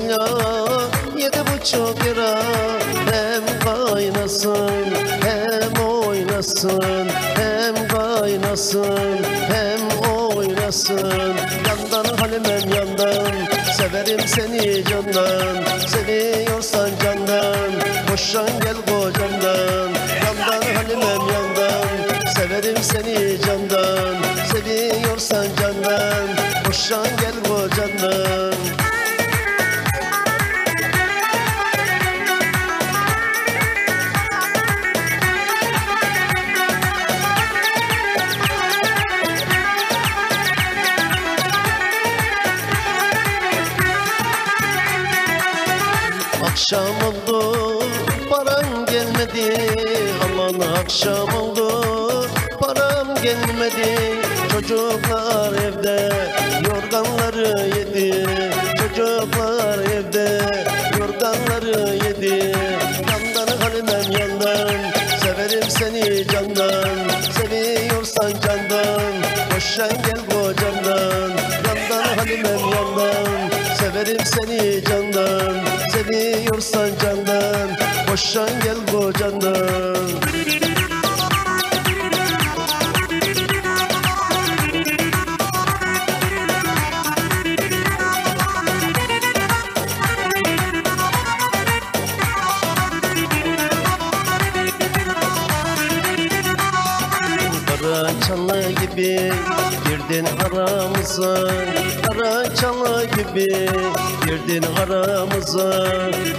fasulye yedi buçuk lira Hem kaynasın hem oynasın Hem kaynasın hem oynasın. Yandan halimem yandan Severim seni candan. Seviyorsan candan Boşan gel kocamdan Yandan halimem yandan Severim seni candan. Seviyorsan candan Boşan gel kocandan Akşam oldu param gelmedi. Aman akşam oldu param gelmedi. Çocuklar evde yorganları yedi. Çocuklar evde yorganları yedi. Yandan halimem yandan. Severim seni candan. Seviyorsan candan. Boşan gel kocamdan. Yandan halimem yandan. Severim seni candan Seviyorsan candan Boşan gel kocandan çalı gibi girdin aramıza Kara çalı gibi. Girdin aramıza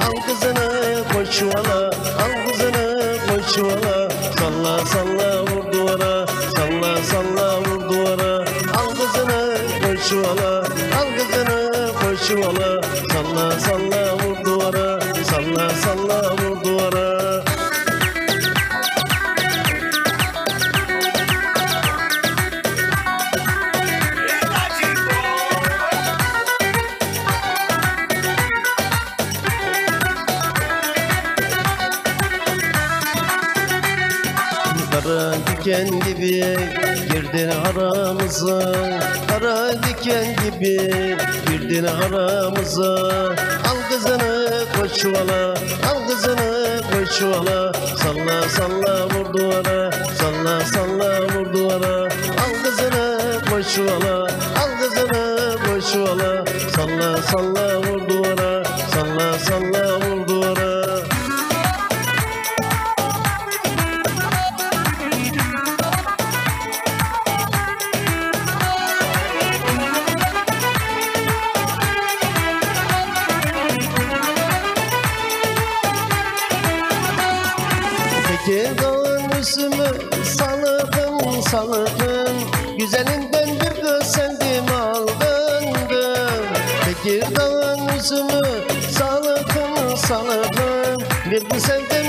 Al kızını koy çuvala Al kızını koy çuvala Salla salla vur duvara Salla salla vur duvara. Al kızını koy çuvala Al kızını koy çuvala Salla salla vur duvara Salla salla vur Kara diken gibi girdin aramıza. Kara diken gibi girdin aramıza. Al kızını koy çuvala Al kızını koy çuvala. Salla salla vur duvara Salla salla vur duvara Al kızını koy çuvala Al kızını koy çuvala. Salla salla vur duvara Salla salla Peki dağın üzümü salıkın salıkın Güzelinden bir kız sendim aldındım Peki dağın üzümü salıkın salıkın Bir kız sevdim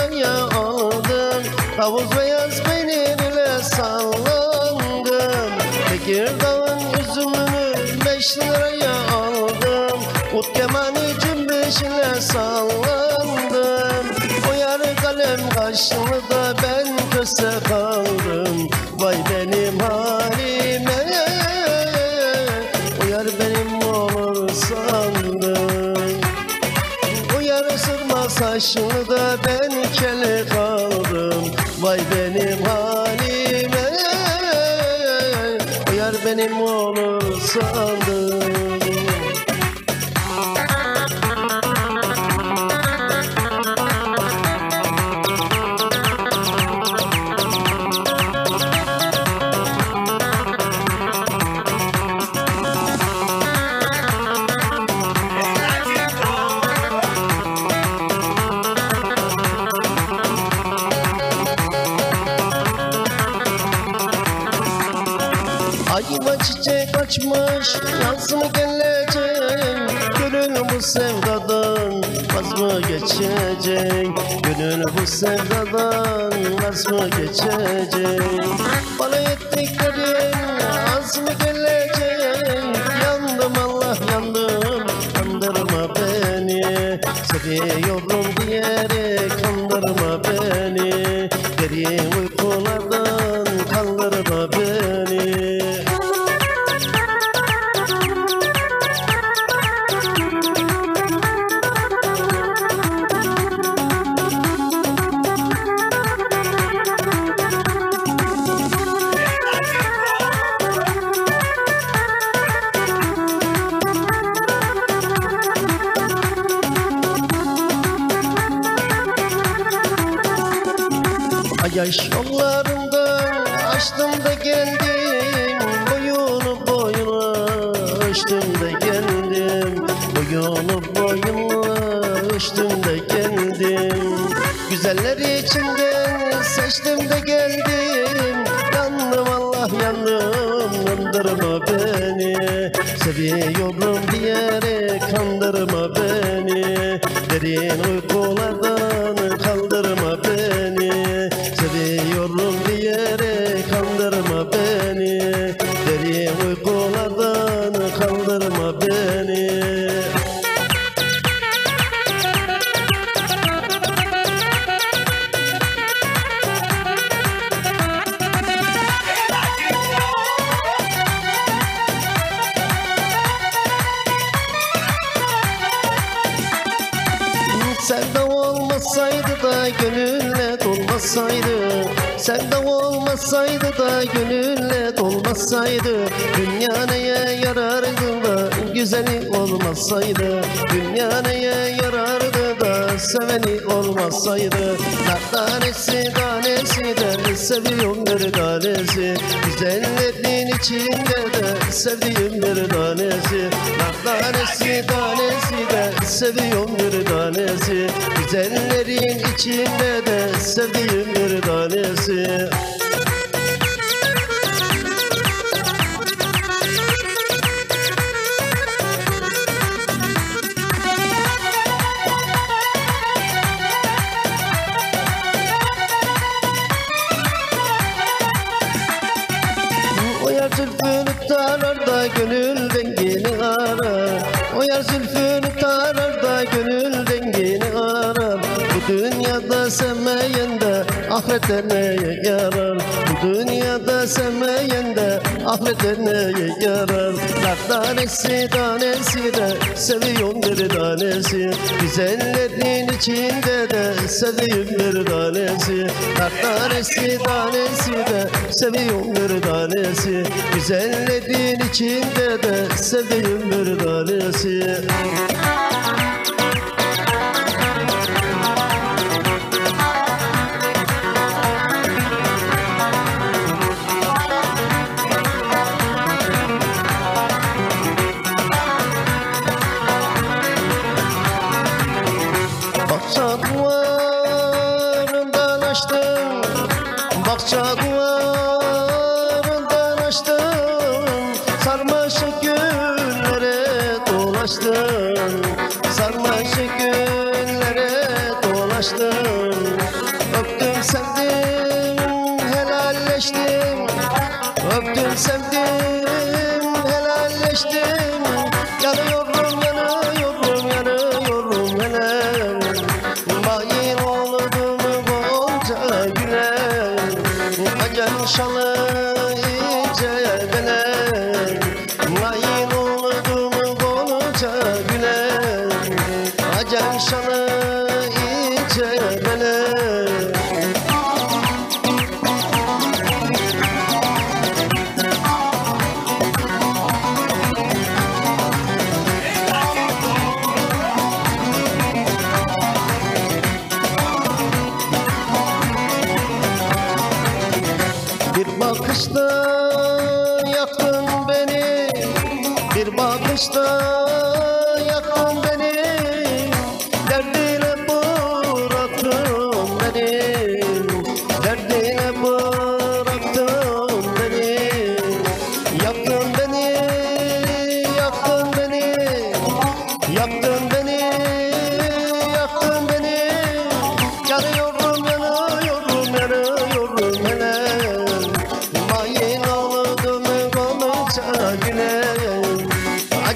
beş liraya aldın Havuz beyaz peynir ile sallandım. Peki dağın üzümünü beş liraya aldım. Ut kemanı cümbüş ile sallandım. O yarı kalem kaşlı Vay benim halime yar benim olur sandım çiçek açmış yaz mı gelecek Gönül bu sevdadan vaz mı geçecek? Gönül bu sevdadan vaz mı geçecek? Bana ettiklerin az mı gelecek Yandım Allah yandım kandırma beni. Seviyorum açtım da geldim Boyunu boyuna açtım da geldim Boyunu boyuna açtım da geldim Güzeller içinden seçtim de geldim. Yandım Allah yandım kandırma beni. Seviyorum diyerek kandırma beni. Derin uykulardan gönülle dolmasaydı Sevda olmasaydı da gönülle dolmasaydı Dünya neye yarardı da güzeli olmasaydı Dünya neye yarardı seveni olmasaydı Nar tanesi tanesi de seviyorum bir tanesi. Güzellerin içinde de sevdiğim bir tanesi. Nar tanesi tanesi de seviyorum bir tanesi. Güzellerin içinde de sevdiğim bir tanesi dünyada sevmeyen de ahirette neye yarar? Bu dünyada sevmeyen de ahirette neye yarar? Nar tanesi tanesi de seviyorum bir tanesi Güzellerin içinde de sevdiğim bir tanesi Nar tanesi tanesi de seviyorum bir tanesi Güzellerin içinde de sevdiğim bir tanesi Bahçe Bahçe duvarından açtım Sarmaşık güllere dolaştım. Sarmaşık güllere dolaştım. Öptüm sevdim helalleştim. Öptüm sevdim helalleştim. Yanıyorum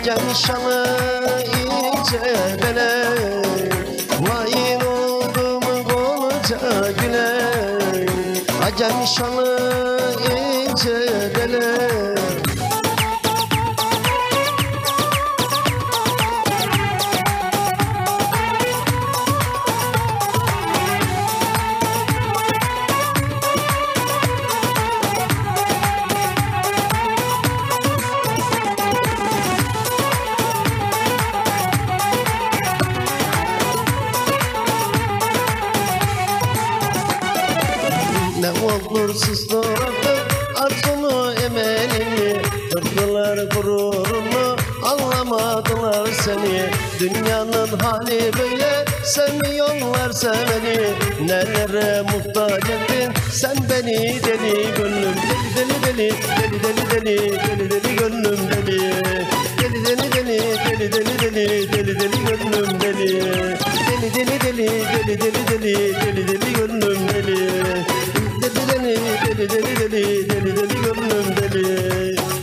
Acem şanı ince bele Mayin oldum koca güle. Acem şanı Dünyanın hali böyle Sevmiyorlar seveni Nelere muhtaç ettin Sen beni deli gönlüm Deli deli deli deli deli deli deli deli gönlüm deli Deli deli deli deli deli deli deli deli gönlüm deli Deli deli deli deli deli deli deli deli gönlüm deli Deli deli deli deli deli deli deli gönlüm deli